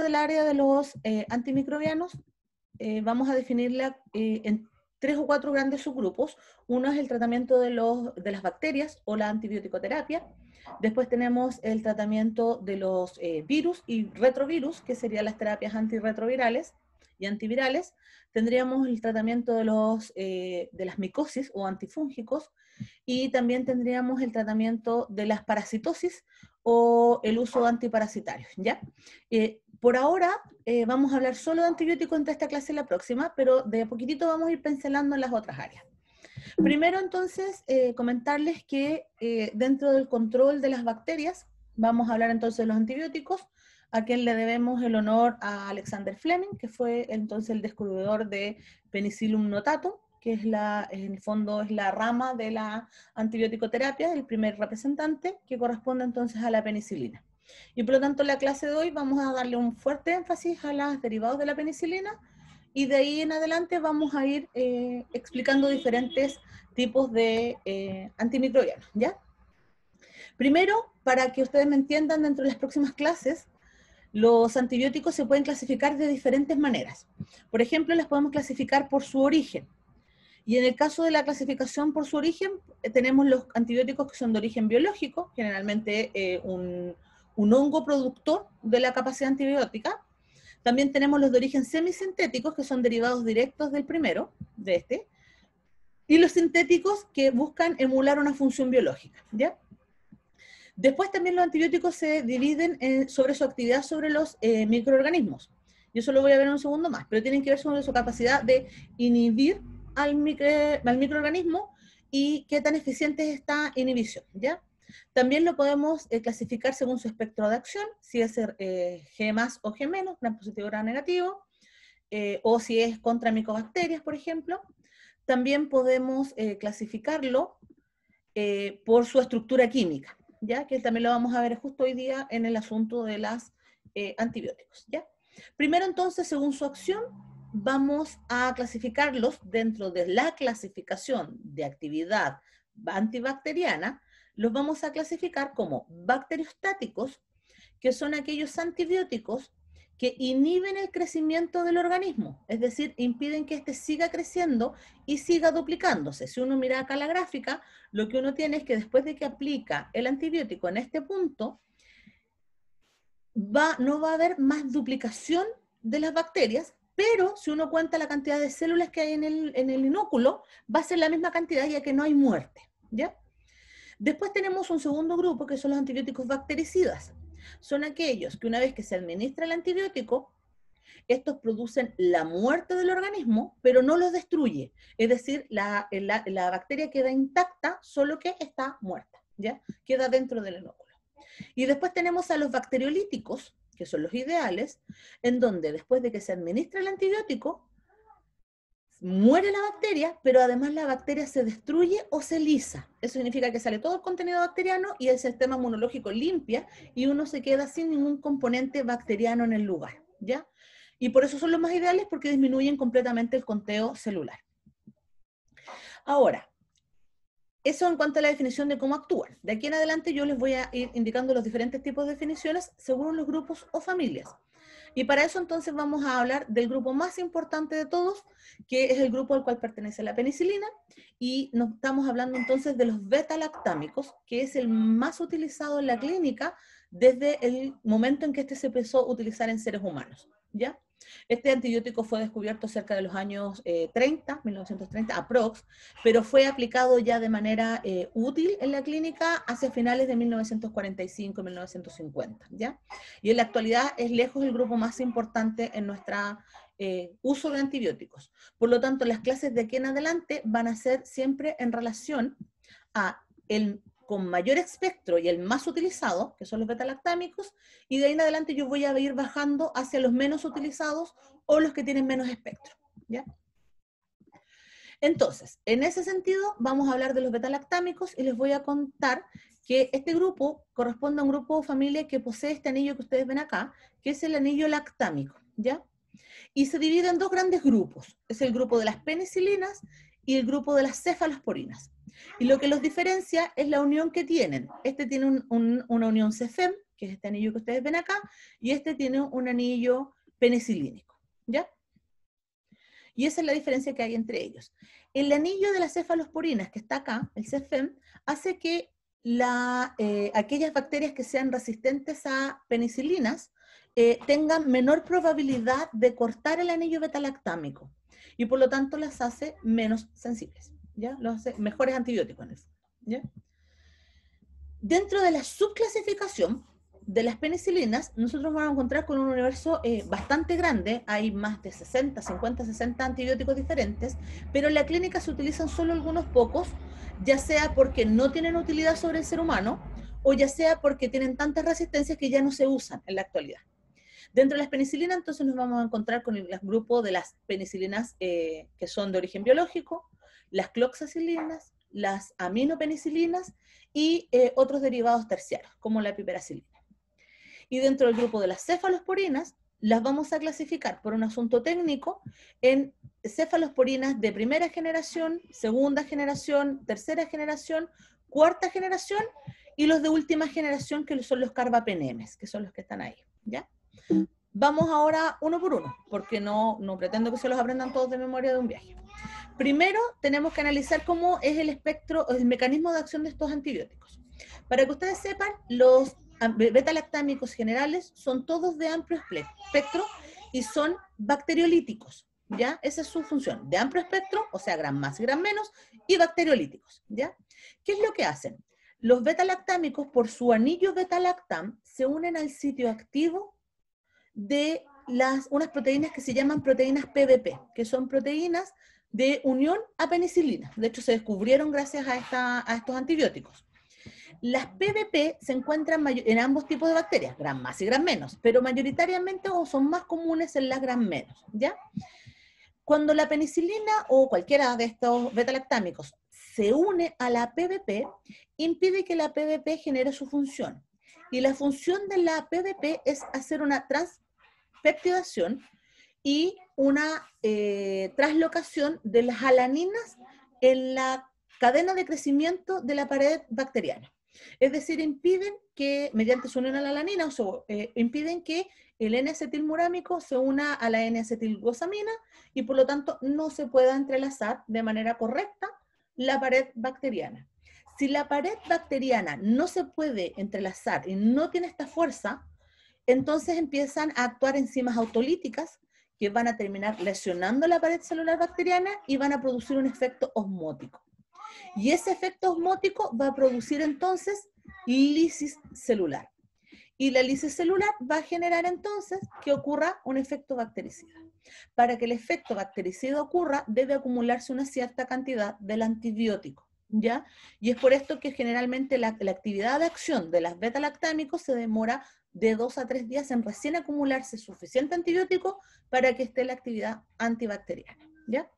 del área de los eh, antimicrobianos, eh, vamos a definirla eh, en tres o cuatro grandes subgrupos. Uno es el tratamiento de, los, de las bacterias o la antibioticoterapia. Después tenemos el tratamiento de los virus y retrovirus, que serían las terapias antirretrovirales y antivirales. Tendríamos el tratamiento de, los, de las micosis o antifúngicos y también tendríamos el tratamiento de las parasitosis o el uso de antiparasitarios, ¿ya? Eh, por ahora eh, vamos a hablar solo de antibióticos entre esta clase y la próxima, pero de a poquitito vamos a ir pincelando en las otras áreas. Primero entonces, eh, comentarles que dentro del control de las bacterias, vamos a hablar entonces de los antibióticos, a quien le debemos el honor a Alexander Fleming, que fue entonces el descubridor de Penicillium notatum, que es la, en el fondo es la rama de la antibiótico-terapia, el primer representante, que corresponde entonces a la penicilina. Y por lo tanto, la clase de hoy vamos a darle un fuerte énfasis a los derivados de la penicilina y de ahí en adelante vamos a ir eh, explicando diferentes tipos de eh, antimicrobianos, ¿ya? Primero, para que ustedes me entiendan dentro de las próximas clases, los antibióticos se pueden clasificar de diferentes maneras. Por ejemplo, las podemos clasificar por su origen. Y en el caso de la clasificación por su origen, eh, tenemos los antibióticos que son de origen biológico, generalmente eh, un, hongo productor de la capacidad antibiótica. También tenemos los de origen semisintéticos, que son derivados directos del primero, de este. Y los sintéticos que buscan emular una función biológica, ¿ya? Después también los antibióticos se dividen sobre su actividad sobre los eh, microorganismos. Y eso lo voy a ver en un segundo más, pero tienen que ver sobre su capacidad de inhibir al, microorganismo y qué tan eficiente es esta inhibición, ¿ya? También lo podemos eh, clasificar según su espectro de acción, si es eh, G más o G menos, gran positivo o gran negativo, eh, o si es contra micobacterias, por ejemplo. También podemos clasificarlo por su estructura química, ¿ya? Que también lo vamos a ver justo hoy día en el asunto de los antibióticos, ¿ya? Primero entonces, según su acción, vamos a clasificarlos dentro de la clasificación de actividad antibacteriana, los vamos a clasificar como bacteriostáticos, que son aquellos antibióticos que inhiben el crecimiento del organismo, es decir, impiden que éste siga creciendo y siga duplicándose. Si uno mira acá la gráfica, lo que uno tiene es que después de que aplica el antibiótico en este punto, va, no va a haber más duplicación de las bacterias, pero si uno cuenta la cantidad de células que hay en el, en el inóculo, va a ser la misma cantidad ya que no hay muerte, ¿ya? Después tenemos un segundo grupo que son los antibióticos bactericidas. Son aquellos que una vez que se administra el antibiótico, estos producen la muerte del organismo, pero no los destruye. Es decir, la, bacteria queda intacta, solo que está muerta, ¿ya? Queda dentro del inóculo. Y después tenemos a los bacteriolíticos, que son los ideales, en donde después de que se administra el antibiótico, muere la bacteria, pero además la bacteria se destruye o se lisa. Eso significa que sale todo el contenido bacteriano y el sistema inmunológico limpia y uno se queda sin ningún componente bacteriano en el lugar, ¿ya? Y por eso son los más ideales porque disminuyen completamente el conteo celular. Ahora, eso en cuanto a la definición de cómo actúan. De aquí en adelante yo les voy a ir indicando los diferentes tipos de definiciones según los grupos o familias. Y para eso entonces vamos a hablar del grupo más importante de todos, que es el grupo al cual pertenece la penicilina, y nos estamos hablando entonces de los beta-lactámicos, que es el más utilizado en la clínica desde el momento en que este se empezó a utilizar en seres humanos. ¿Ya? Este antibiótico fue descubierto cerca de los años 30, 1930, aprox, pero fue aplicado ya de manera eh, útil en la clínica hacia finales de 1945, 1950, ¿ya? Y en la actualidad es lejos el grupo más importante en nuestro eh, uso de antibióticos. Por lo tanto, las clases de aquí en adelante van a ser siempre en relación a el con mayor espectro y el más utilizado, que son los betalactámicos, y de ahí en adelante yo voy a ir bajando hacia los menos utilizados o los que tienen menos espectro. ¿ya? Entonces, en ese sentido, vamos a hablar de los betalactámicos y les voy a contar que este grupo corresponde a un grupo o familia que posee este anillo que ustedes ven acá, que es el anillo lactámico, ¿ya? Y se divide en dos grandes grupos. Es el grupo de las penicilinas y el grupo de las cefalosporinas. Y lo que los diferencia es la unión que tienen. Este tiene una unión CFEM, que es este anillo que ustedes ven acá, y este tiene un anillo penicilínico, ¿ya? Y esa es la diferencia que hay entre ellos. El anillo de las cefalosporinas que está acá, el CEFEM, hace que eh, aquellas bacterias que sean resistentes a penicilinas eh, tengan menor probabilidad de cortar el anillo betalactámico y por lo tanto las hace menos sensibles, ¿ya? Los hace mejores antibióticos en eso, ¿ya? Dentro de la subclasificación de las penicilinas, nosotros vamos a encontrar con un universo eh, bastante grande, hay más de 60, 50, 60 antibióticos diferentes, pero en la clínica se utilizan solo algunos pocos, ya sea porque no tienen utilidad sobre el ser humano, o ya sea porque tienen tantas resistencias que ya no se usan en la actualidad. Dentro de las penicilinas, entonces nos vamos a encontrar con el grupo de las penicilinas eh, que son de origen biológico, las cloxacilinas, las aminopenicilinas y eh, otros derivados terciarios, como la piperacilina. Y dentro del grupo de las cefalosporinas, las vamos a clasificar por un asunto técnico en cefalosporinas de primera generación, segunda generación, tercera generación, cuarta generación y los de última generación que son los carbapenemes, que son los que están ahí, ¿ya? Vamos ahora uno por uno, porque no, no pretendo que se los aprendan todos de memoria de un viaje. Primero, tenemos que analizar cómo es el espectro, el mecanismo de acción de estos antibióticos. Para que ustedes sepan, los beta-lactámicos generales son todos de amplio espectro y son bacteriolíticos, ¿ya? Esa es su función, de amplio espectro, o sea, gran más y gran menos, y bacteriolíticos, ¿ya? ¿Qué es lo que hacen? Los beta-lactámicos, por su anillo beta-lactam, se unen al sitio activo de las, unas proteínas que se llaman proteínas PBP, que son proteínas de unión a penicilina. De hecho, se descubrieron gracias a, esta, a estos antibióticos. Las PBP se encuentran en ambos tipos de bacterias, gran más y gran menos, pero mayoritariamente o son más comunes en las gran menos, ¿ya? Cuando la penicilina o cualquiera de estos beta-lactámicos se une a la PBP, impide que la PBP genere su función. Y la función de la PBP es hacer una trans peptidación y una eh, traslocación de las alaninas en la cadena de crecimiento de la pared bacteriana. Es decir, impiden que, mediante su unión a la alanina, o eh, impiden que el N-acetilmurámico se una a la N-acetilglucosamina y por lo tanto no se pueda entrelazar de manera correcta la pared bacteriana. Si la pared bacteriana no se puede entrelazar y no tiene esta fuerza, entonces empiezan a actuar enzimas autolíticas que van a terminar lesionando la pared celular bacteriana y van a producir un efecto osmótico. Y ese efecto osmótico va a producir entonces lisis celular. Y la lisis celular va a generar entonces que ocurra un efecto bactericida. Para que el efecto bactericida ocurra, debe acumularse una cierta cantidad del antibiótico. ¿Ya? Y es por esto que generalmente la, la actividad de acción de las beta-lactámicos se demora de dos a tres días en recién acumularse suficiente antibiótico para que esté la actividad antibacteriana. ¿Ya?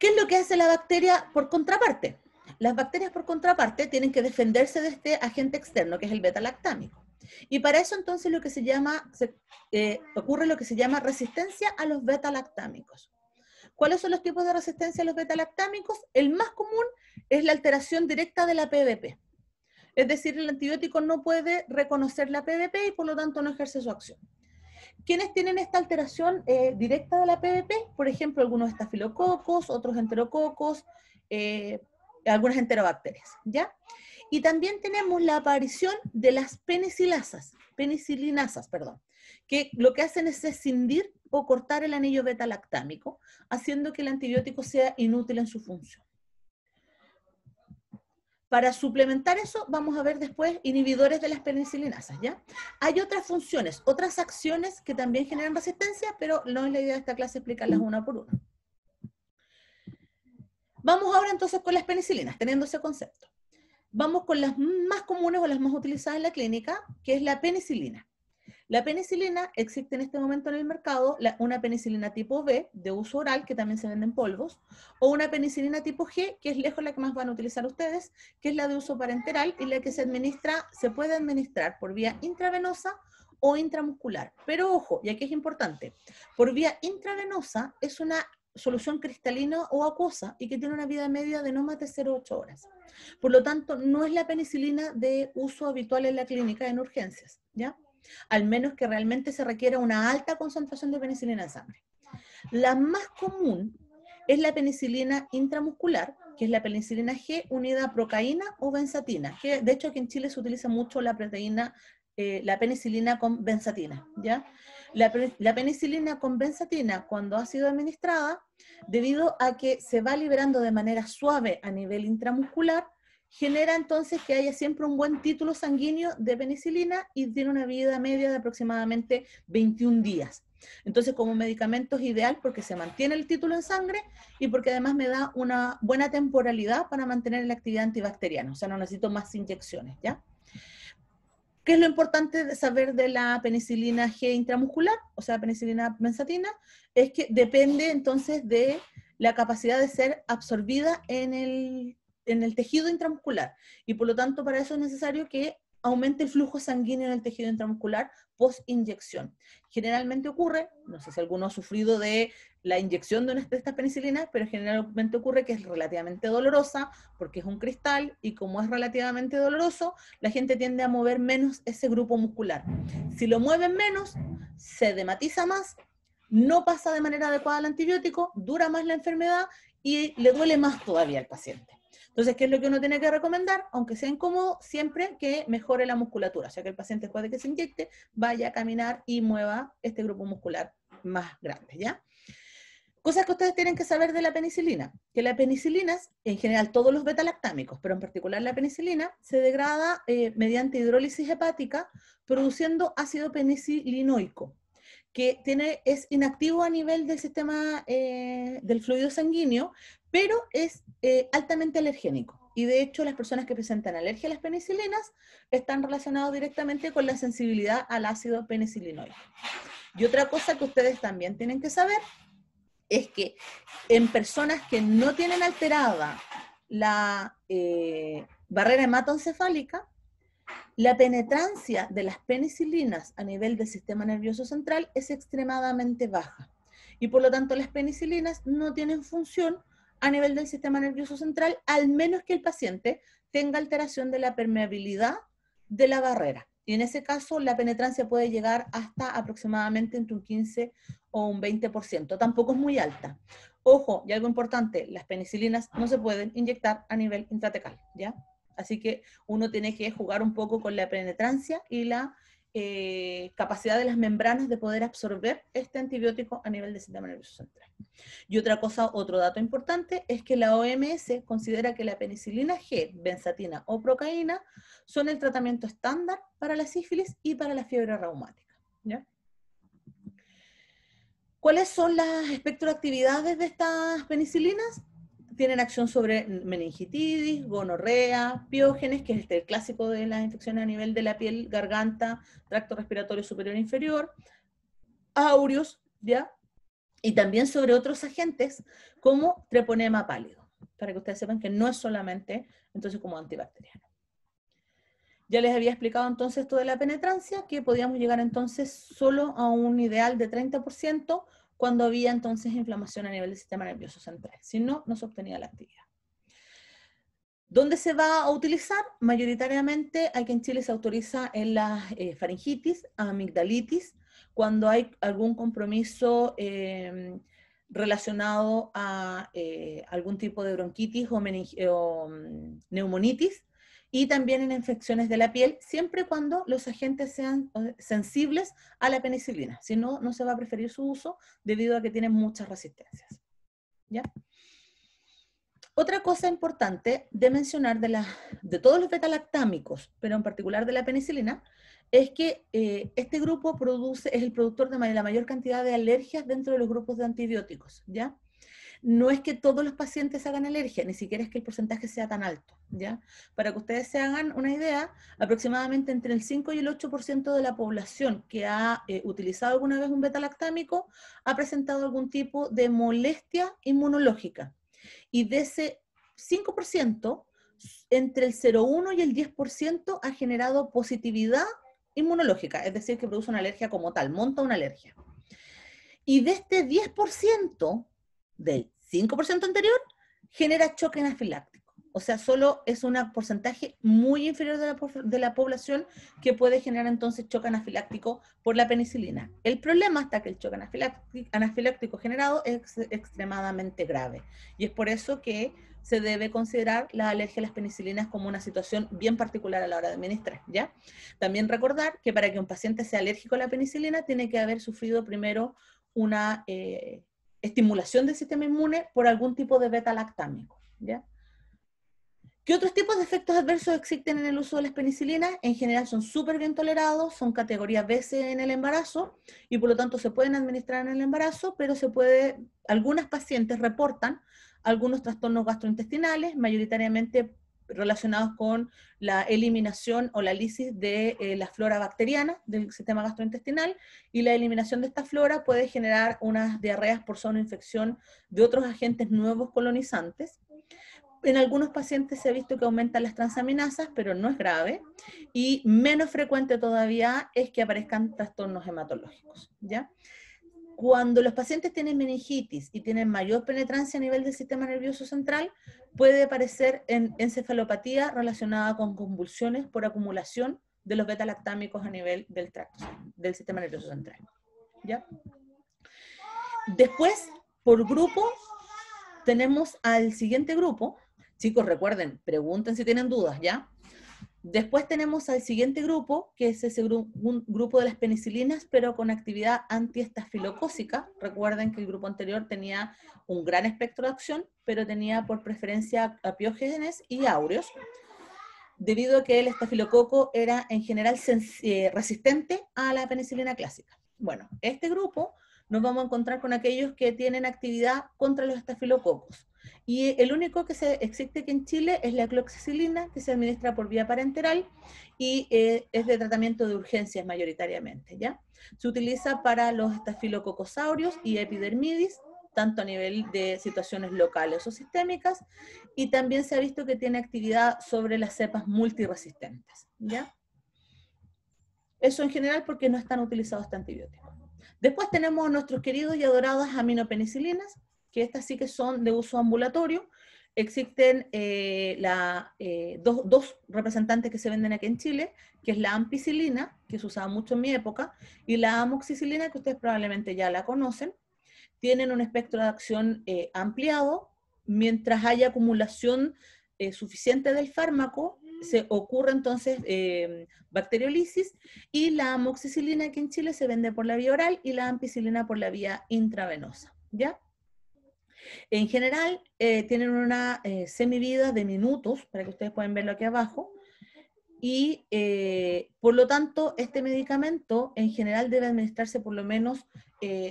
¿Qué es lo que hace la bacteria por contraparte? Las bacterias por contraparte tienen que defenderse de este agente externo, que es el beta-lactámico. Y para eso entonces lo que se llama, eh, ocurre lo que se llama resistencia a los beta-lactámicos. ¿Cuáles son los tipos de resistencia a los beta-lactámicos? El más común es la alteración directa de la PBP. Es decir, el antibiótico no puede reconocer la PDP y por lo tanto no ejerce su acción. ¿Quiénes tienen esta alteración eh, directa de la PDP? Por ejemplo, algunos estafilococos, otros enterococos, eh, algunas enterobacterias, ¿ya? Y también tenemos la aparición de las penicilasas, penicilinasas, perdón, que lo que hacen es escindir o cortar el anillo beta-lactámico, haciendo que el antibiótico sea inútil en su función. Para suplementar eso, vamos a ver después inhibidores de las penicilinasas, ¿ya? Hay otras funciones, otras acciones que también generan resistencia, pero no es la idea de esta clase explicarlas una por una. Vamos ahora entonces con las penicilinas, teniendo ese concepto. Vamos con las más comunes o las más utilizadas en la clínica, que es la penicilina. La penicilina existe en este momento en el mercado, una penicilina tipo B de uso oral, que también se vende en polvos, o una penicilina tipo G, que es lejos la que más van a utilizar ustedes, que es la de uso parenteral y la que se administra, se puede administrar por vía intravenosa o intramuscular. Pero ojo, y aquí es importante, por vía intravenosa es una solución cristalina o acuosa y que tiene una vida media de no más de 0,8 horas. Por lo tanto, no es la penicilina de uso habitual en la clínica en urgencias, ¿ya? Al menos que realmente se requiera una alta concentración de penicilina en sangre. La más común es la penicilina intramuscular, que es la penicilina G unida a procaína o benzatina, que de hecho aquí en Chile se utiliza mucho la proteína, eh, la penicilina con benzatina, ¿ya? La, la, penicilina con benzatina, cuando ha sido administrada, debido a que se va liberando de manera suave a nivel intramuscular, genera entonces que haya siempre un buen título sanguíneo de penicilina y tiene una vida media de aproximadamente 21 días. Entonces, como medicamento es ideal porque se mantiene el título en sangre y porque además me da una buena temporalidad para mantener la actividad antibacteriana. O sea, no necesito más inyecciones, ¿ya? ¿Qué es lo importante de saber de la penicilina G intramuscular, o sea, penicilina benzatina? Es que depende entonces de la capacidad de ser absorbida en el, en el tejido intramuscular. Y por lo tanto, para eso es necesario que aumente el flujo sanguíneo en el tejido intramuscular post-inyección. Generalmente ocurre, no sé si alguno ha sufrido de la inyección de, una de estas penicilinas, pero generalmente ocurre que es relativamente dolorosa porque es un cristal y como es relativamente doloroso, la gente tiende a mover menos ese grupo muscular. Si lo mueven menos, se dematiza más, no pasa de manera adecuada el antibiótico, dura más la enfermedad y le duele más todavía al paciente. Entonces, ¿qué es lo que uno tiene que recomendar? Aunque sea incómodo, siempre que mejore la musculatura, o sea, que el paciente después de que se inyecte vaya a caminar y mueva este grupo muscular más grande, ¿ya? Cosas que ustedes tienen que saber de la penicilina, que la penicilina, en general todos los betalactámicos, pero en particular la penicilina, se degrada eh, mediante hidrólisis hepática produciendo ácido penicilinoico, que tiene, es inactivo a nivel del sistema eh, del fluido sanguíneo, pero es eh, altamente alergénico. Y de hecho, las personas que presentan alergia a las penicilinas están relacionados directamente con la sensibilidad al ácido penicilinoico. Y otra cosa que ustedes también tienen que saber es que en personas que no tienen alterada la eh, barrera hematoencefálica, la penetrancia de las penicilinas a nivel del sistema nervioso central es extremadamente baja. Y por lo tanto, las penicilinas no tienen función a nivel del sistema nervioso central, al menos que el paciente tenga alteración de la permeabilidad de la barrera. Y en ese caso, la penetrancia puede llegar hasta aproximadamente entre un 15 o un 20%. Tampoco es muy alta. Ojo, y algo importante, las penicilinas no se pueden inyectar a nivel intratecal, ¿ya? Así que uno tiene que jugar un poco con la penetrancia y la eh, capacidad de las membranas de poder absorber este antibiótico a nivel del sistema nervioso central. Y otra cosa, otro dato importante es que la OMS considera que la penicilina G, benzatina o procaína son el tratamiento estándar para la sífilis y para la fiebre reumática. ¿Cuáles son las espectroactividades de estas penicilinas? Tienen acción sobre meningitis, gonorrea, piógenes, que es el clásico de las infecciones a nivel de la piel, garganta, tracto respiratorio superior e inferior, aureos, ¿ya? Y también sobre otros agentes como treponema pálido, para que ustedes sepan que no es solamente entonces como antibacteriano. Ya les había explicado entonces esto de la penetrancia, que podíamos llegar entonces solo a un ideal de 30%, cuando había entonces inflamación a nivel del sistema nervioso central. Si no, no se obtenía la actividad. ¿Dónde se va a utilizar? Mayoritariamente, aquí en Chile se autoriza en la eh, faringitis, amigdalitis, cuando hay algún compromiso em, relacionado a eh, algún tipo de bronquitis o, mm, neumonitis, y también en infecciones de la piel, siempre cuando los agentes sean eh, sensibles a la penicilina. Si no, no se va a preferir su uso debido a que tienen muchas resistencias. ¿Ya? Otra cosa importante de mencionar de, la, de todos los betalactámicos, pero en particular de la penicilina, es que eh, este grupo produce, es el productor de la mayor cantidad de alergias dentro de los grupos de antibióticos, ¿ya? No es que todos los pacientes hagan alergia, ni siquiera es que el porcentaje sea tan alto, ¿ya? Para que ustedes se hagan una idea, aproximadamente entre el 5 y el 8% de la población que ha eh, utilizado alguna vez un beta-lactámico ha presentado algún tipo de molestia inmunológica. Y de ese 5%, entre el 0,1 y el 10% ha generado positividad inmunológica, es decir, que produce una alergia como tal, monta una alergia. Y de este 10%, del 5% anterior, genera choque anafiláctico. O sea, solo es un porcentaje muy inferior de la, de la, población que puede generar entonces choque anafiláctico por la penicilina. El problema está que el choque anafiláctico, generado es extremadamente grave. Y es por eso que se debe considerar la alergia a las penicilinas como una situación bien particular a la hora de administrar, ¿ya? También recordar que para que un paciente sea alérgico a la penicilina tiene que haber sufrido primero una eh, estimulación del sistema inmune por algún tipo de beta-lactámico. ¿Qué otros tipos de efectos adversos existen en el uso de las penicilinas? En general son súper bien tolerados, son categoría BC en el embarazo y por lo tanto se pueden administrar en el embarazo, pero se puede, algunas pacientes reportan algunos trastornos gastrointestinales, mayoritariamente relacionados con la eliminación o la lisis de eh, la flora bacteriana del sistema gastrointestinal y la eliminación de esta flora puede generar unas diarreas por infección de otros agentes nuevos colonizantes. En algunos pacientes se ha visto que aumentan las transaminasas, pero no es grave. Y menos frecuente todavía es que aparezcan trastornos hematológicos. ¿ya? Cuando los pacientes tienen meningitis y tienen mayor penetrancia a nivel del sistema nervioso central, puede aparecer en encefalopatía relacionada con convulsiones por acumulación de los beta-lactámicos a nivel del tracto, del sistema nervioso central. ¿Ya? Después, por grupo, tenemos al siguiente grupo. Chicos, recuerden, pregunten si tienen dudas, ¿ya? Después tenemos al siguiente grupo, que es ese un grupo de las penicilinas, pero con actividad antiestafilocócica. Recuerden que el grupo anterior tenía un gran espectro de acción, pero tenía por preferencia apiógenes y áureos, debido a que el estafilococo era en general eh, resistente a la penicilina clásica. Bueno, este grupo nos vamos a encontrar con aquellos que tienen actividad contra los estafilococos. Y el único que se, existe aquí en Chile es la cloxicilina, que se administra por vía parenteral y eh, es de tratamiento de urgencias mayoritariamente, ¿ya? Se utiliza para los estafilococosaurios y epidermidis, tanto a nivel de situaciones locales o sistémicas, y también se ha visto que tiene actividad sobre las cepas multiresistentes, ¿ya? Eso en general porque no están utilizados este antibiótico. Después tenemos nuestros queridos y adorados aminopenicilinas, que estas sí que son de uso ambulatorio. Existen eh, eh, dos, representantes que se venden aquí en Chile, que es la ampicilina, que se usaba mucho en mi época, y la amoxicilina, que ustedes probablemente ya la conocen. Tienen un espectro de acción eh, ampliado. Mientras haya acumulación suficiente del fármaco, se ocurre entonces bacteriolisis y la amoxicilina aquí en Chile se vende por la vía oral y la ampicilina por la vía intravenosa, ¿ya? En general, eh, tienen una eh, semivida de minutos, para que ustedes puedan verlo aquí abajo, y eh, por lo tanto, este medicamento en general debe administrarse por lo menos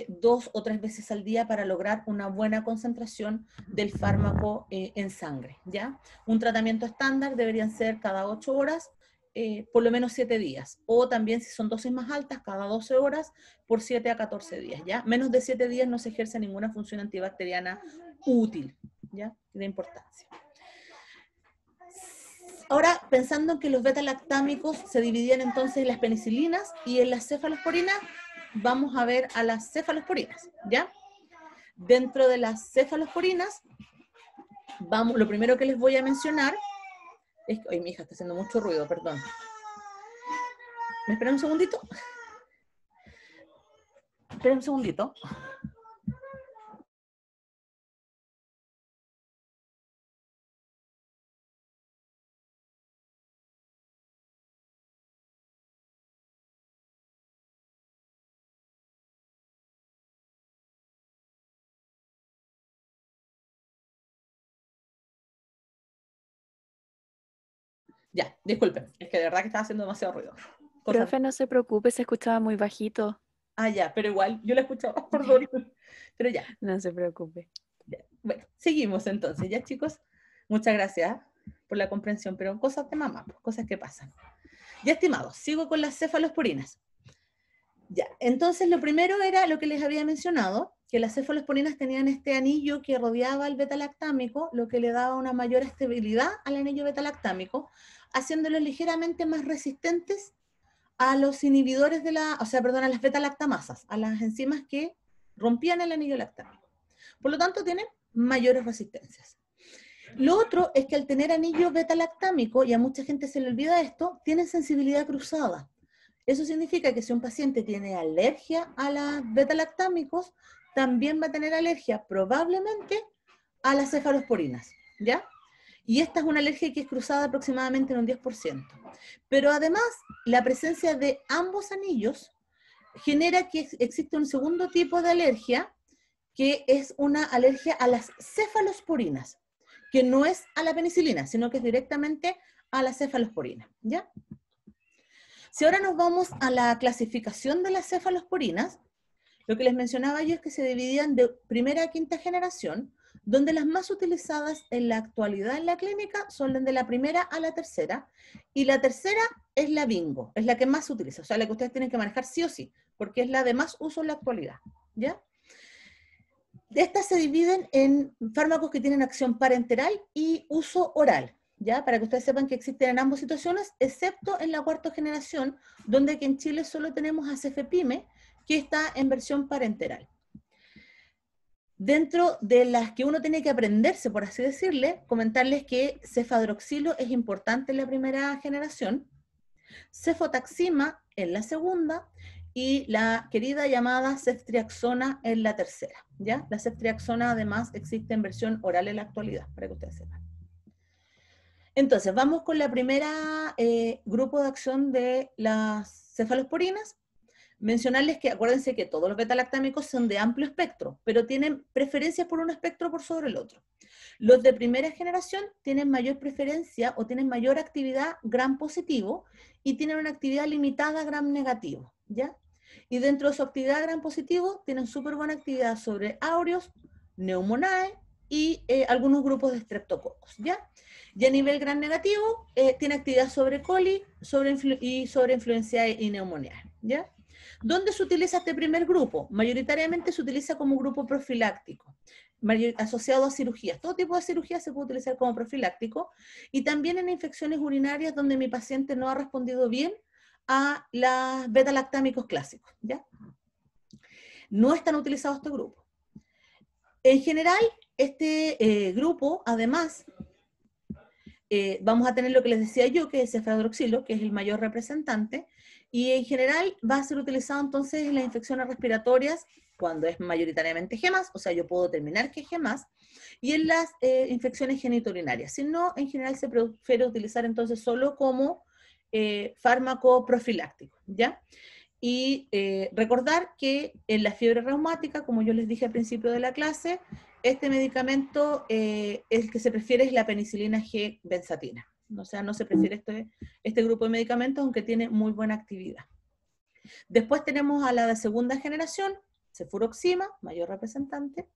dos o tres veces al día para lograr una buena concentración del fármaco en sangre. ¿ya? Un tratamiento estándar deberían ser cada ocho horas eh, por lo menos 7 días. O también si son dosis más altas, cada 12 horas por 7 a 14 días. ¿ya? Menos de 7 días no se ejerce ninguna función antibacteriana útil, ¿ya? de importancia. Ahora, pensando en que los beta-lactámicos se dividían entonces en las penicilinas y en las cefalosporinas, vamos a ver a las cefalosporinas, ¿ya? Dentro de las cefalosporinas, vamos, lo primero que les voy a mencionar Ay, mi hija está haciendo mucho ruido, perdón. ¿Me esperan un segundito? Esperen un segundito. Ya, disculpen, es que de verdad que estaba haciendo demasiado ruido. Profe, no se preocupe, se escuchaba muy bajito. Ah, ya, pero igual, yo la escuchaba, perdón. Pero ya. No se preocupe. Bueno, seguimos entonces, ya chicos. Muchas gracias por la comprensión, pero cosas de mamá, pues, cosas que pasan. Ya estimados, sigo con las cefalosporinas. Ya, entonces lo primero era lo que les había mencionado, que las cefalosporinas tenían este anillo que rodeaba el beta-lactámico, lo que le daba una mayor estabilidad al anillo beta-lactámico, haciéndolos ligeramente más resistentes a los inhibidores de la, o sea, perdón, a las beta-lactamasas, a las enzimas que rompían el anillo lactámico. Por lo tanto, tienen mayores resistencias. Lo otro es que al tener anillo beta-lactámico, y a mucha gente se le olvida esto, tienen sensibilidad cruzada. Eso significa que si un paciente tiene alergia a los beta-lactámicos, también va a tener alergia probablemente a las cefalosporinas, ¿ya? Y esta es una alergia que es cruzada aproximadamente en un 10%. Pero además, la presencia de ambos anillos genera que existe un segundo tipo de alergia, que es una alergia a las cefalosporinas, que no es a la penicilina, sino que es directamente a la cefalosporina, ¿ya? Si ahora nos vamos a la clasificación de las cefalosporinas, lo que les mencionaba yo es que se dividían de primera a quinta generación, donde las más utilizadas en la actualidad en la clínica son de la primera a la tercera, y la tercera es la bingo, es la que más se utiliza, o sea, la que ustedes tienen que manejar sí o sí, porque es la de más uso en la actualidad, ¿ya? Estas se dividen en fármacos que tienen acción parenteral y uso oral, ¿ya? Para que ustedes sepan que existen en ambas situaciones, excepto en la cuarta generación, donde aquí en Chile solo tenemos a Cefepime, que está en versión parenteral. Dentro de las que uno tiene que aprenderse, por así decirle, comentarles que cefadroxilo es importante en la primera generación, cefotaxima en la segunda y la querida llamada ceftriaxona en la tercera. ¿ya? La ceftriaxona además existe en versión oral en la actualidad, para que ustedes sepan. Entonces, vamos con la primera eh, grupo de acción de las cefalosporinas. Mencionarles que acuérdense que todos los beta-lactámicos son de amplio espectro, pero tienen preferencias por un espectro por sobre el otro. Los de primera generación tienen mayor preferencia o tienen mayor actividad gram positivo y tienen una actividad limitada gram negativo, ¿ya? Y dentro de su actividad gram positivo tienen súper buena actividad sobre aureos, neumonae y eh, algunos grupos de streptococos, ¿ya? Y a nivel gram negativo eh, tiene actividad sobre coli sobre y sobre influencia y neumonía, ¿ya? ¿Dónde se utiliza este primer grupo? Mayoritariamente se utiliza como grupo profiláctico, asociado a cirugías. Todo tipo de cirugías se puede utilizar como profiláctico y también en infecciones urinarias donde mi paciente no ha respondido bien a los beta-lactámicos clásicos. ¿ya? No están utilizados este grupo. En general, este eh, grupo, además, eh, vamos a tener lo que les decía yo, que es cefadroxilo, que es el mayor representante, y en general va a ser utilizado entonces en las infecciones respiratorias cuando es mayoritariamente gemas, o sea, yo puedo determinar que es gemas, y en las eh, infecciones genitourinarias. Si no, en general se prefiere utilizar entonces solo como eh, fármaco profiláctico, ¿ya? Y eh, recordar que en la fiebre reumática, como yo les dije al principio de la clase, este medicamento, el que se prefiere es la penicilina G benzatina. O sea, no se prefiere este, este grupo de medicamentos, aunque tiene muy buena actividad. Después tenemos a la de segunda generación, cefuroxima, mayor representante.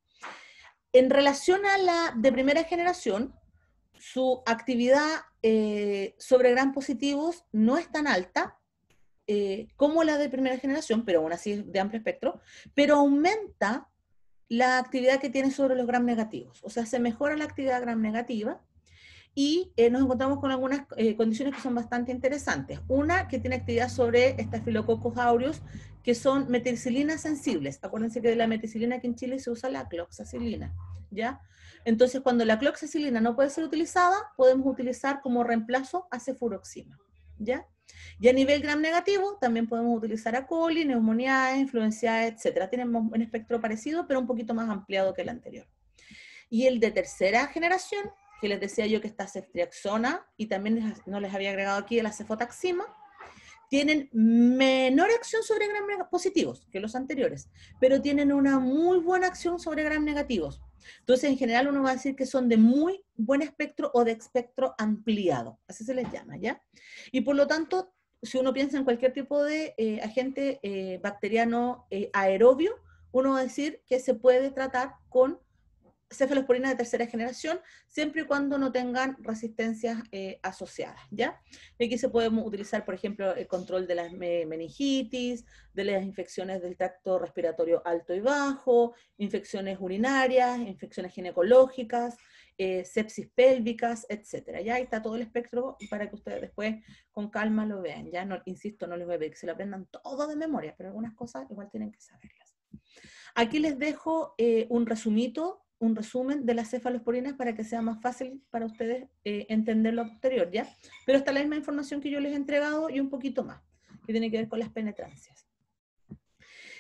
En relación a la de primera generación, su actividad eh, sobre gran positivos no es tan alta eh, como la de primera generación, pero aún así de amplio espectro, pero aumenta la actividad que tiene sobre los gram negativos. O sea, se mejora la actividad gram negativa y eh, nos encontramos con algunas eh, condiciones que son bastante interesantes. Una que tiene actividad sobre estafilococos aureus, que son meticilinas sensibles. Acuérdense que de la meticilina aquí en Chile se usa la cloxacilina, ¿ya? Entonces, cuando la cloxacilina no puede ser utilizada, podemos utilizar como reemplazo a cefuroxima, ¿ya? Y a nivel gram negativo, también podemos utilizar a coli, neumonía, influencia, etcétera. Tenemos un espectro parecido, pero un poquito más ampliado que el anterior. Y el de tercera generación les decía yo que está ceftriaxona y también no les había agregado aquí la cefotaxima, tienen menor acción sobre gram positivos que los anteriores, pero tienen una muy buena acción sobre gram negativos. Entonces, en general, uno va a decir que son de muy buen espectro o de espectro ampliado, así se les llama, ¿ya? Y por lo tanto, si uno piensa en cualquier tipo de eh, agente eh, bacteriano eh, aerobio, uno va a decir que se puede tratar con cefalosporina de tercera generación, siempre y cuando no tengan resistencias eh, asociadas, ¿ya? Aquí se puede utilizar, por ejemplo, el control de las meningitis, de las infecciones del tracto respiratorio alto y bajo, infecciones urinarias, infecciones ginecológicas, eh, sepsis pélvicas, etcétera. Ya ahí está todo el espectro para que ustedes después con calma lo vean. Ya no, insisto, no les voy a pedir que se lo aprendan todo de memoria, pero algunas cosas igual tienen que saberlas. Aquí les dejo eh, un resumito, un resumen de las cefalosporinas para que sea más fácil para ustedes eh, entender lo posterior, ¿ya? Pero está la misma información que yo les he entregado y un poquito más, que tiene que ver con las penetrancias.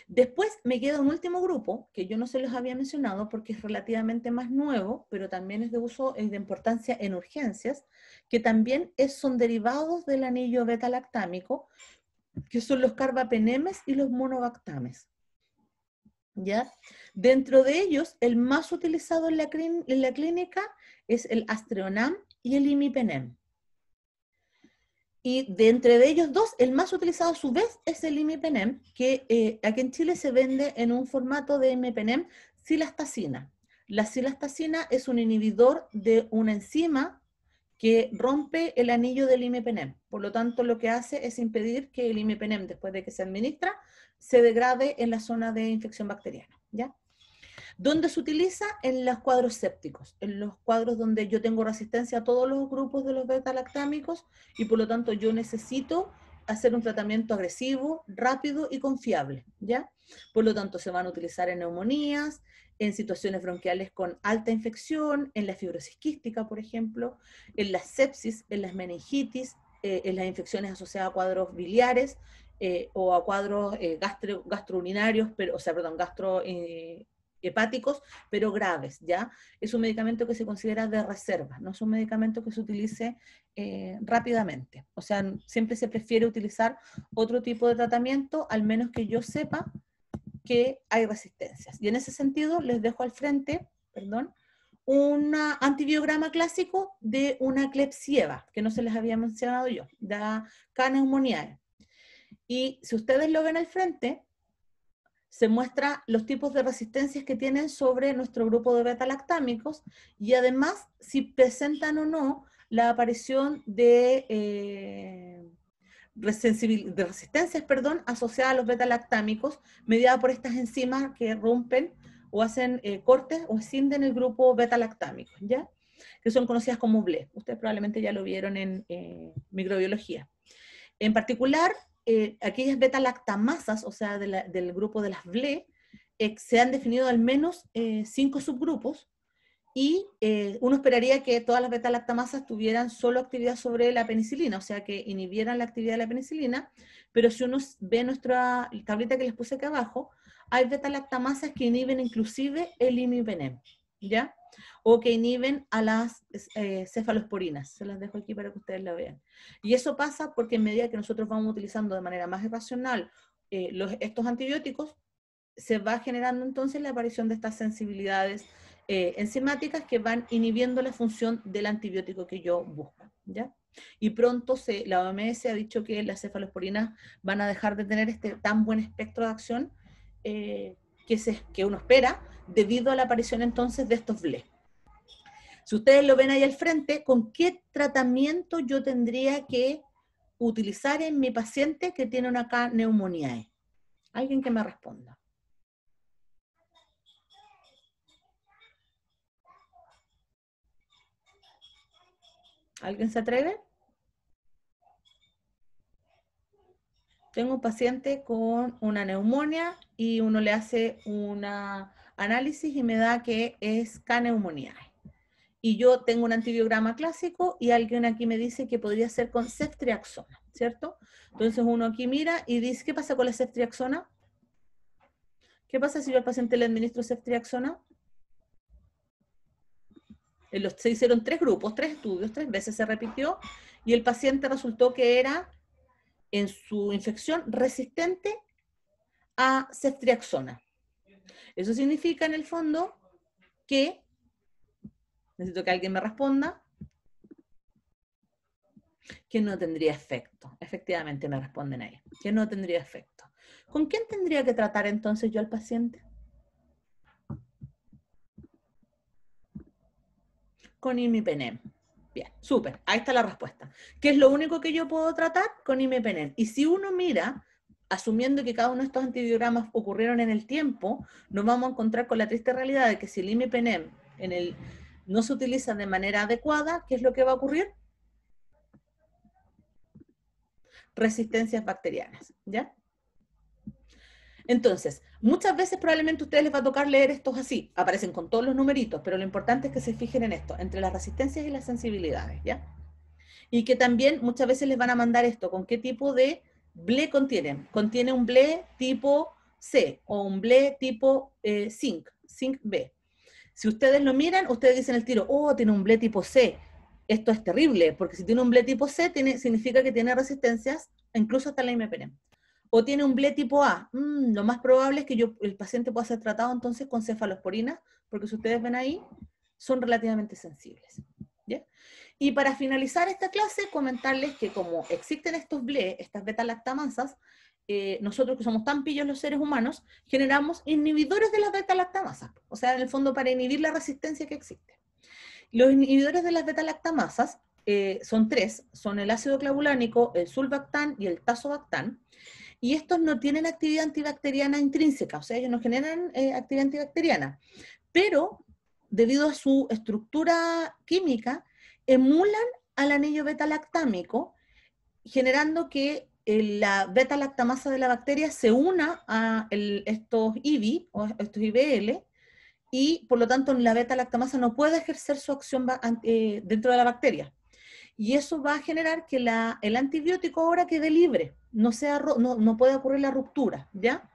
Después me queda un último grupo que yo no se los había mencionado porque es relativamente más nuevo, pero también es de uso, es de importancia en urgencias, que también son derivados del anillo beta-lactámico, que son los carbapenemes y los monobactames. ¿Ya? Dentro de ellos, el más utilizado en la, clínica es el astreonam y el imipenem. Y de ellos dos, el más utilizado a su vez es el imipenem, que eh, aquí en Chile se vende en un formato de imipenem silastacina. La silastacina es un inhibidor de una enzima que rompe el anillo del imipenem. Por lo tanto, lo que hace es impedir que el imipenem, después de que se administra, se degrade en la zona de infección bacteriana. ¿ya? ¿Dónde se utiliza? En los cuadros sépticos, en los cuadros donde yo tengo resistencia a todos los grupos de los beta-lactámicos y por lo tanto yo necesito hacer un tratamiento agresivo, rápido y confiable, ¿ya? Por lo tanto, se van a utilizar en neumonías, en situaciones bronquiales con alta infección, en la fibrosis quística, por ejemplo, en la sepsis, en las meningitis, eh, en las infecciones asociadas a cuadros biliares eh, o a cuadros eh, gastro, gastrourinarios, pero, o sea, perdón, gastro hepáticos, pero graves, ¿ya? Es un medicamento que se considera de reserva, no es un medicamento que se utilice eh, rápidamente. O sea, siempre se prefiere utilizar otro tipo de tratamiento, al menos que yo sepa que hay resistencias. Y en ese sentido, les dejo al frente, perdón, un antibiograma clásico de una Klebsiella, que no se les había mencionado yo, de K. pneumoniae. Y si ustedes lo ven al frente, se muestra los tipos de resistencias que tienen sobre nuestro grupo de beta-lactámicos y además si presentan o no la aparición de, eh, resistencias perdón, asociadas a los beta-lactámicos mediada por estas enzimas que rompen o hacen eh, cortes o escinden el grupo beta-lactámico, ¿ya? que son conocidas como BLE. Ustedes probablemente ya lo vieron en eh, microbiología. En particular, eh, aquellas beta-lactamasas, o sea, del grupo de las BLE, eh, se han definido al menos eh, cinco subgrupos y uno esperaría que todas las beta-lactamasas tuvieran solo actividad sobre la penicilina, o sea, que inhibieran la actividad de la penicilina, pero si uno ve nuestra tablita que les puse acá abajo, hay beta-lactamasas que inhiben inclusive el imipenem, ¿ya? O que inhiben a las eh, cefalosporinas. Se las dejo aquí para que ustedes la vean. Y eso pasa porque en medida que nosotros vamos utilizando de manera más irracional eh, estos antibióticos, se va generando entonces la aparición de estas sensibilidades eh, enzimáticas que van inhibiendo la función del antibiótico que yo busco. ¿ya? Y pronto se, la OMS ha dicho que las cefalosporinas van a dejar de tener este tan buen espectro de acción que, se, que uno espera debido a la aparición entonces de estos BLE. Si ustedes lo ven ahí al frente, ¿con qué tratamiento yo tendría que utilizar en mi paciente que tiene una neumonía? Alguien que me responda. ¿Alguien se atreve? Tengo un paciente con una neumonía y uno le hace un análisis y me da que es K neumonía y yo tengo un antibiograma clásico y alguien aquí me dice que podría ser con ceftriaxona, ¿cierto? Entonces uno aquí mira y dice, ¿qué pasa con la ceftriaxona? ¿Qué pasa si yo al paciente le administro ceftriaxona? se hicieron tres grupos, tres estudios, tres veces se repitió y el paciente resultó que era en su infección resistente a ceftriaxona. Eso significa en el fondo que Necesito que alguien me responda. Que no tendría efecto. Efectivamente me responden ahí. Que no tendría efecto. ¿Con quién tendría que tratar entonces yo al paciente? Con imipenem. Bien, súper. Ahí está la respuesta. ¿Qué es lo único que yo puedo tratar? Con imipenem. Y si uno mira, asumiendo que cada uno de estos antibiogramas ocurrieron en el tiempo, nos vamos a encontrar con la triste realidad de que si el imipenem en el no se utiliza de manera adecuada, ¿qué es lo que va a ocurrir? Resistencias bacterianas, ¿ya? Entonces, muchas veces probablemente a ustedes les va a tocar leer estos así, aparecen con todos los numeritos, pero lo importante es que se fijen en esto, entre las resistencias y las sensibilidades, ¿ya? Y que también muchas veces les van a mandar esto, con qué tipo de ble contienen. Contiene un ble tipo C o un ble tipo eh, zinc, zinc B. Si ustedes lo miran, ustedes dicen el tiro, oh, tiene un ble tipo C. Esto es terrible, porque si tiene un ble tipo C, tiene, significa que tiene resistencias, incluso hasta la IMPN. O tiene un ble tipo A. Mm, lo más probable es que yo, el paciente pueda ser tratado entonces con cefalosporina, porque si ustedes ven ahí, son relativamente sensibles. Y para finalizar esta clase, comentarles que como existen estos ble, estas beta-lactamasas, eh, nosotros que somos tan pillos los seres humanos, generamos inhibidores de las beta-lactamasas, o sea, en el fondo para inhibir la resistencia que existe. Los inhibidores de las beta-lactamasas eh, son tres, son el ácido clavulánico, el sulbactán y el tazobactán, y estos no tienen actividad antibacteriana intrínseca, o sea, ellos no generan eh, actividad antibacteriana, pero debido a su estructura química, emulan al anillo beta-lactámico, generando que la beta-lactamasa de la bacteria se una a estos IBI o estos IBL y por lo tanto la beta-lactamasa no puede ejercer su acción eh, dentro de la bacteria. Y eso va a generar que el antibiótico ahora quede libre, no, sea, no, puede ocurrir la ruptura, ¿ya?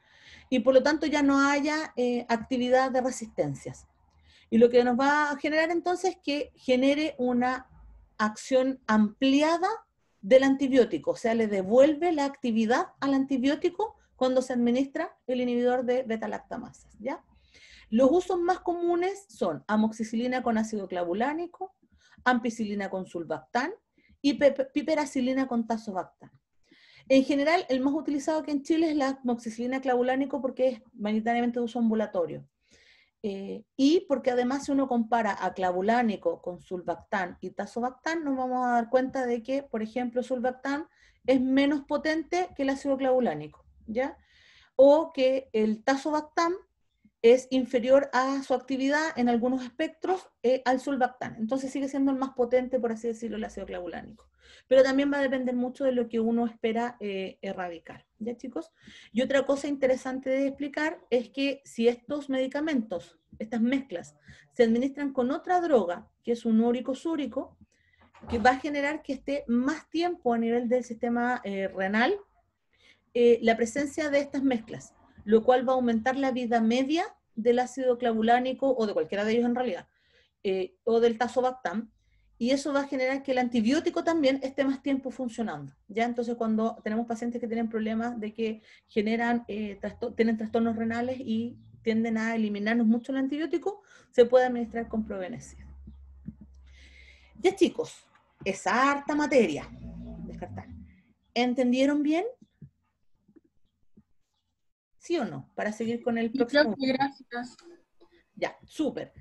Y por lo tanto ya no haya eh, actividad de resistencias. Y lo que nos va a generar entonces es que genere una acción ampliada del antibiótico, o sea, le devuelve la actividad al antibiótico cuando se administra el inhibidor de beta-lactamasas, ¿ya? Los usos más comunes son amoxicilina con ácido clavulánico, ampicilina con sulbactán y piperacilina con tazobactán. En general, el más utilizado aquí en Chile es la amoxicilina clavulánico porque es mayoritariamente de uso ambulatorio. Eh, y porque además si uno compara a clavulánico con sulbactán y tazobactán, nos vamos a dar cuenta de que, por ejemplo, sulbactán es menos potente que el ácido clavulánico, ¿ya? O que el tazobactán es inferior a su actividad en algunos espectros eh, al sulbactán. Entonces sigue siendo el más potente, por así decirlo, el ácido clavulánico. Pero también va a depender mucho de lo que uno espera eh, erradicar. ¿Ya, chicos? Y otra cosa interesante de explicar es que si estos medicamentos, estas mezclas, se administran con otra droga, que es un úrico súrico, que va a generar que esté más tiempo a nivel del sistema eh, renal la presencia de estas mezclas lo cual va a aumentar la vida media del ácido clavulánico o de cualquiera de ellos en realidad, eh, o del tazobactam, y eso va a generar que el antibiótico también esté más tiempo funcionando. Ya entonces cuando tenemos pacientes que tienen problemas de que generan, eh, tienen trastornos renales y tienden a eliminarnos mucho el antibiótico, se puede administrar con provenecida. Ya chicos, esa harta materia, descartar. ¿Entendieron bien? ¿Sí o no? Para seguir con el próximo. gracias. Ya, súper.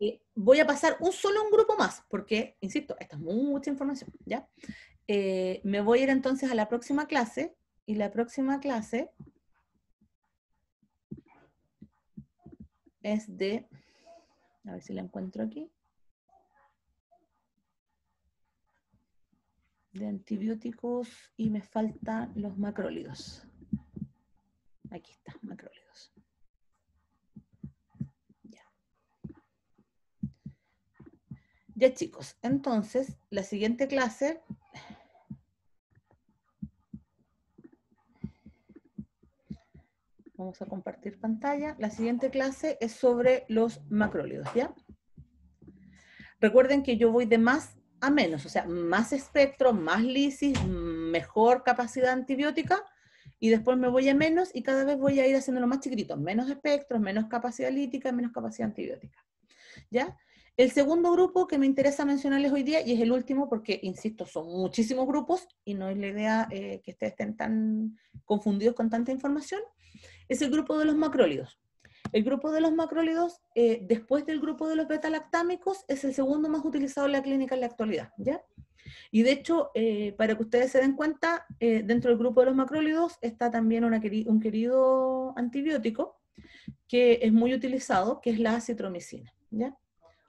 Eh, voy a pasar un solo un grupo más, porque, insisto, esta es mucha información, ¿ya? Eh, me voy a ir entonces a la próxima clase, y la próxima clase es de, a ver si la encuentro aquí, de antibióticos y me faltan los macrólidos. Aquí está, macrólidos. Ya. Ya chicos, entonces la siguiente clase Vamos a compartir pantalla. La siguiente clase es sobre los macrólidos, ¿ya? Recuerden que yo voy de más a menos, o sea, más espectro, más lisis, mejor capacidad antibiótica, y después me voy a menos y cada vez voy a ir haciéndolo más chiquitito, menos espectros, menos capacidad lítica, menos capacidad antibiótica. ¿Ya? El segundo grupo que me interesa mencionarles hoy día, y es el último porque, insisto, son muchísimos grupos y no es la idea eh, que ustedes estén tan confundidos con tanta información, es el grupo de los macrólidos. El grupo de los macrólidos, eh, después del grupo de los betalactámicos, es el segundo más utilizado en la clínica en la actualidad. ¿ya? Y de hecho, eh, para que ustedes se den cuenta, eh, dentro del grupo de los macrólidos está también un querido antibiótico que es muy utilizado, que es la acitromicina, ¿ya?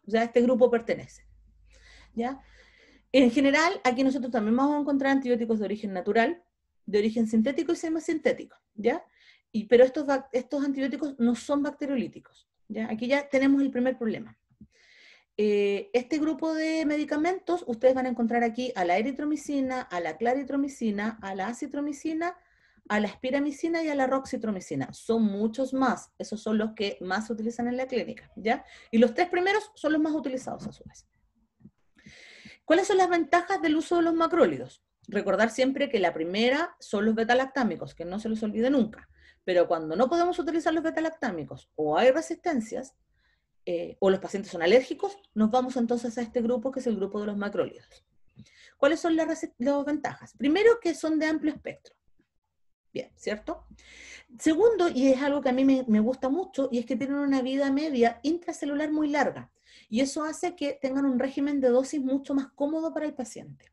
O sea, este grupo pertenece, ¿ya? En general, aquí nosotros también vamos a encontrar antibióticos de origen natural, de origen sintético y semisintético, ¿ya? y, pero estos, estos antibióticos no son bacteriolíticos. ¿ya? Aquí ya tenemos el primer problema. Eh, este grupo de medicamentos, ustedes van a encontrar aquí a la eritromicina, a la claritromicina, a la acitromicina, a la espiramicina y a la roxitromicina. Son muchos más. Esos son los que más se utilizan en la clínica, ¿ya? Y los tres primeros son los más utilizados a su vez. ¿Cuáles son las ventajas del uso de los macrólidos? Recordar siempre que la primera son los betalactámicos, que no se los olvide nunca. Pero cuando no podemos utilizar los betalactámicos o hay resistencias, eh, o los pacientes son alérgicos, nos vamos entonces a este grupo que es el grupo de los macrólidos. ¿Cuáles son las, ventajas? Primero, que son de amplio espectro. Bien, ¿cierto? Segundo, y es algo que a mí me, me, gusta mucho, y es que tienen una vida media intracelular muy larga. Y eso hace que tengan un régimen de dosis mucho más cómodo para el paciente.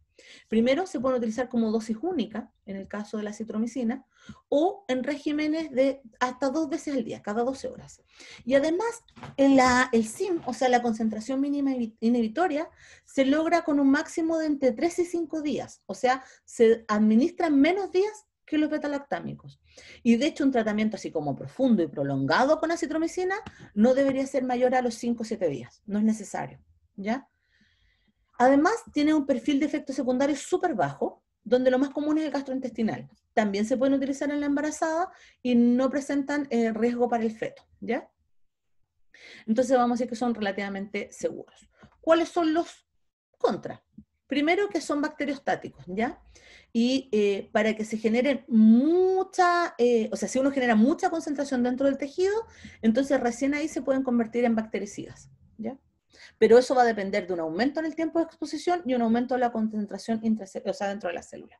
Primero, se pueden utilizar como dosis única, en el caso de la citromicina, o en regímenes de hasta dos veces al día, cada 12 horas. Y además, la, el SIM, o sea, la concentración mínima inhibitoria, se logra con un máximo de entre 3 y 5 días. O sea, se administran menos días que los betalactámicos. Y de hecho, un tratamiento así como profundo y prolongado con acitromicina no debería ser mayor a los 5 o 7 días. No es necesario. ¿Ya? Además, tiene un perfil de efecto secundario súper bajo, donde lo más común es el gastrointestinal. También se pueden utilizar en la embarazada y no presentan eh, riesgo para el feto, ¿ya? Entonces vamos a decir que son relativamente seguros. ¿Cuáles son los contras? Primero que son bacteriostáticos, ¿ya? Y eh, para que se generen mucha, eh, o sea, si uno genera mucha concentración dentro del tejido, entonces recién ahí se pueden convertir en bactericidas, ¿ya? Pero eso va a depender de un aumento en el tiempo de exposición y un aumento de la concentración o sea, dentro de la célula.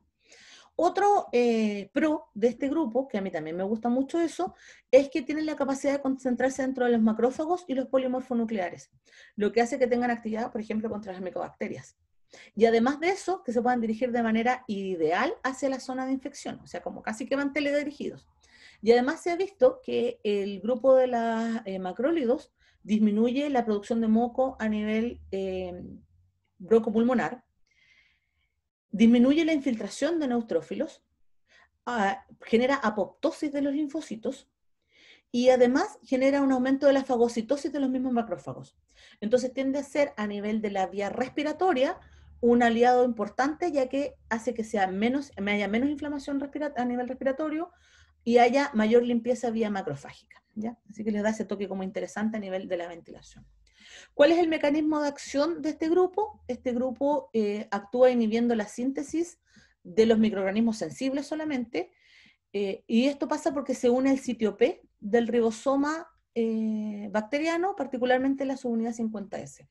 Otro eh, pro de este grupo, que a mí también me gusta mucho eso, es que tienen la capacidad de concentrarse dentro de los macrófagos y los polimorfonucleares, lo que hace que tengan actividad, por ejemplo, contra las micobacterias. Y además de eso, que se puedan dirigir de manera ideal hacia la zona de infección, o sea, como casi que van teledirigidos. Y además se ha visto que el grupo de los eh, macrólidos disminuye la producción de moco a nivel eh, broncopulmonar, disminuye la infiltración de neutrófilos, ah, genera apoptosis de los linfocitos y además genera un aumento de la fagocitosis de los mismos macrófagos. Entonces tiende a ser a nivel de la vía respiratoria un aliado importante ya que hace que sea menos, haya menos inflamación a nivel respiratorio y haya mayor limpieza vía macrofágica. Así que les da ese toque como interesante a nivel de la ventilación. ¿Cuál es el mecanismo de acción de este grupo? Este grupo eh, actúa inhibiendo la síntesis de los microorganismos sensibles solamente, eh, y esto pasa porque se une el sitio P del ribosoma eh, bacteriano, particularmente la subunidad 50S.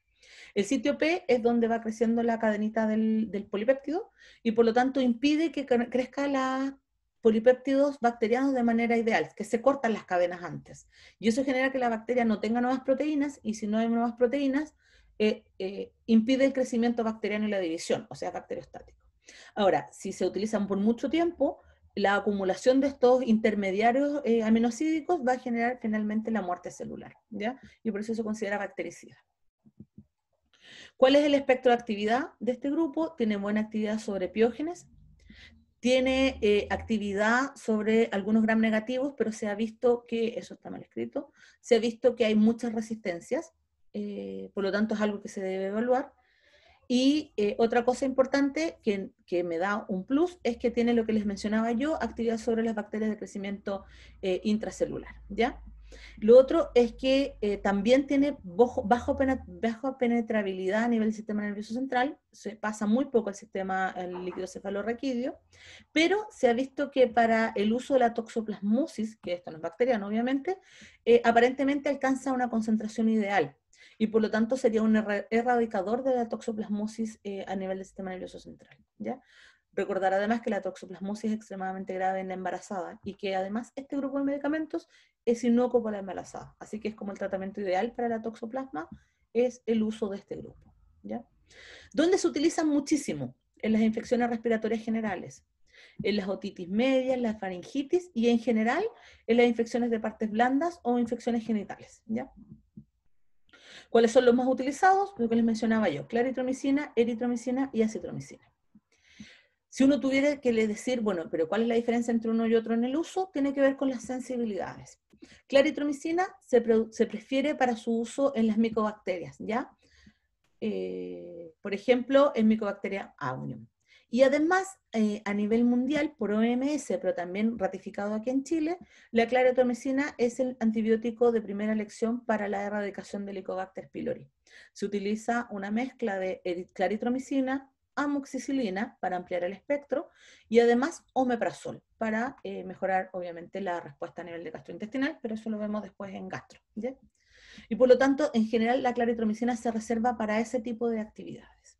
El sitio P es donde va creciendo la cadenita del, del polipéptido y por lo tanto impide que crezca la polipéptidos bacterianos de manera ideal, que se cortan las cadenas antes. Y eso genera que la bacteria no tenga nuevas proteínas y si no hay nuevas proteínas, eh, eh, impide el crecimiento bacteriano y la división, o sea, bacteriostático. Ahora, si se utilizan por mucho tiempo, la acumulación de estos intermediarios eh, aminocídicos va a generar finalmente la muerte celular, ¿ya? Y por eso se considera bactericida. ¿Cuál es el espectro de actividad de este grupo? Tiene buena actividad sobre piógenes, tiene eh, actividad sobre algunos gram negativos, pero se ha visto que, eso está mal escrito, se ha visto que hay muchas resistencias, eh, por lo tanto es algo que se debe evaluar. Y eh, otra cosa importante que, que, me da un plus es que tiene lo que les mencionaba yo, actividad sobre las bacterias de crecimiento intracelular, ¿ya? Lo otro es que eh, también tiene bajo, penetrabilidad a nivel del sistema nervioso central, se pasa muy poco el sistema el líquido cefalorraquídeo, pero se ha visto que para el uso de la toxoplasmosis, que esto no es bacteriano obviamente, eh, aparentemente alcanza una concentración ideal y por lo tanto sería un erradicador de la toxoplasmosis eh, a nivel del sistema nervioso central. ¿ya? Recordar además que la toxoplasmosis es extremadamente grave en la embarazada y que además este grupo de medicamentos es inocuo para la embarazada. Así que es como el tratamiento ideal para la toxoplasma, es el uso de este grupo. ¿ya? ¿Dónde se utiliza muchísimo? En las infecciones respiratorias generales, en las otitis medias, la faringitis y en general en las infecciones de partes blandas o infecciones genitales. ¿ya? ¿Cuáles son los más utilizados? Lo que les mencionaba yo, claritromicina, eritromicina y acitromicina. Si uno tuviera que le decir, bueno, pero ¿cuál es la diferencia entre uno y otro en el uso? Tiene que ver con las sensibilidades. Claritromicina se, prefiere para su uso en las micobacterias, ¿ya? Eh, por ejemplo, en Mycobacteria aureum. Y además, eh, a nivel mundial, por OMS, pero también ratificado aquí en Chile, la claritromicina es el antibiótico de primera elección para la erradicación del Helicobacter pylori. Se utiliza una mezcla de claritromicina, amoxicilina para ampliar el espectro y además omeprazol para eh, mejorar obviamente la respuesta a nivel de gastrointestinal, pero eso lo vemos después en gastro. Y por lo tanto, en general, la claritromicina se reserva para ese tipo de actividades.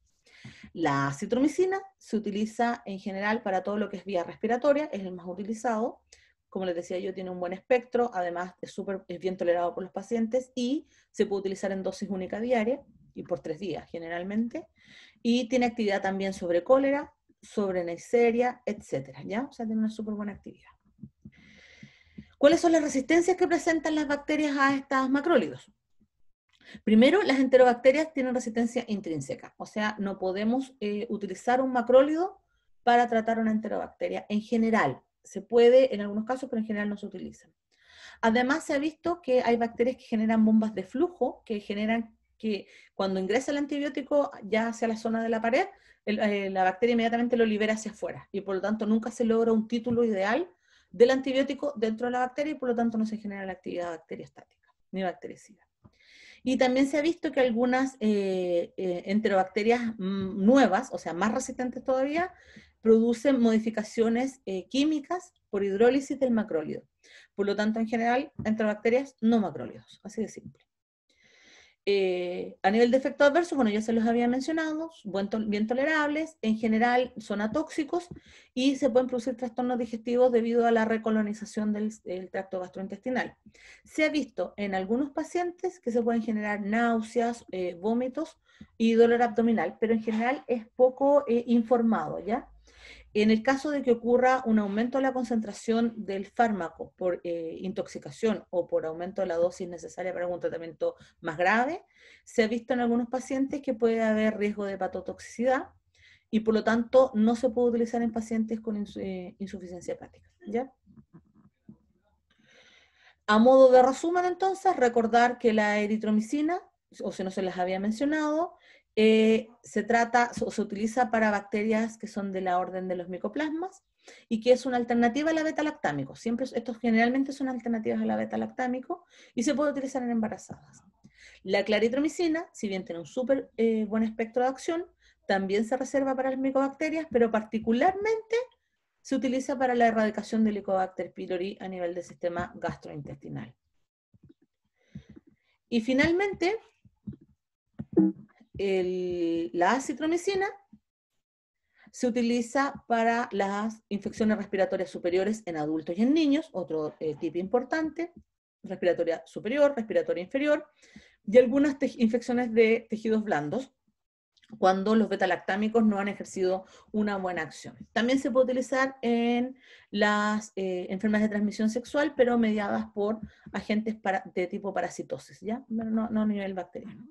La citromicina se utiliza en general para todo lo que es vía respiratoria, es el más utilizado. Como les decía yo, tiene un buen espectro, además es, es bien tolerado por los pacientes y se puede utilizar en dosis única diaria y por tres días generalmente. Y tiene actividad también sobre cólera, sobre Neisseria, etcétera, ¿ya? O sea, tiene una súper buena actividad. ¿Cuáles son las resistencias que presentan las bacterias a estos macrólidos? Primero, las enterobacterias tienen resistencia intrínseca, o sea, no podemos eh, utilizar un macrólido para tratar una enterobacteria. En general, se puede en algunos casos, pero en general no se utilizan. Además, se ha visto que hay bacterias que generan bombas de flujo, que generan que cuando ingresa el antibiótico ya hacia la zona de la pared, eh, la bacteria inmediatamente lo libera hacia afuera y por lo tanto nunca se logra un título ideal del antibiótico dentro de la bacteria y por lo tanto no se genera la actividad bacteriostática ni bactericida. Y también se ha visto que algunas eh, eh, enterobacterias mm, nuevas, o sea, más resistentes todavía, producen modificaciones químicas por hidrólisis del macrólido. Por lo tanto, en general, enterobacterias no macrólidos, así de simple. Eh, a nivel de efecto adverso, bueno, ya se los había mencionado, bien tolerables, en general son atóxicos y se pueden producir trastornos digestivos debido a la recolonización del, tracto gastrointestinal. Se ha visto en algunos pacientes que se pueden generar náuseas, eh, vómitos y dolor abdominal, pero en general es poco eh, informado, ¿ya? En el caso de que ocurra un aumento de la concentración del fármaco por eh, intoxicación o por aumento de la dosis necesaria para un tratamiento más grave, se ha visto en algunos pacientes que puede haber riesgo de hepatotoxicidad y por lo tanto no se puede utilizar en pacientes con eh, insuficiencia hepática. ¿ya? A modo de resumen, entonces, recordar que la eritromicina, o si no se les había mencionado, eh, se trata o se utiliza para bacterias que son de la orden de los micoplasmas y que es una alternativa al beta-lactámico. Siempre, estos generalmente son alternativas al beta-lactámico y se puede utilizar en embarazadas. La claritromicina, si bien tiene un súper eh, buen espectro de acción, también se reserva para las micobacterias, pero particularmente se utiliza para la erradicación del Helicobacter pylori a nivel del sistema gastrointestinal. Y finalmente, la acitromicina se utiliza para las infecciones respiratorias superiores en adultos y en niños, otro eh, tipo importante, respiratoria superior, respiratoria inferior, y algunas infecciones de tejidos blandos, cuando los betalactámicos no han ejercido una buena acción. También se puede utilizar en las eh, enfermedades de transmisión sexual, pero mediadas por agentes de tipo parasitosis, ¿ya? no a nivel bacteriano.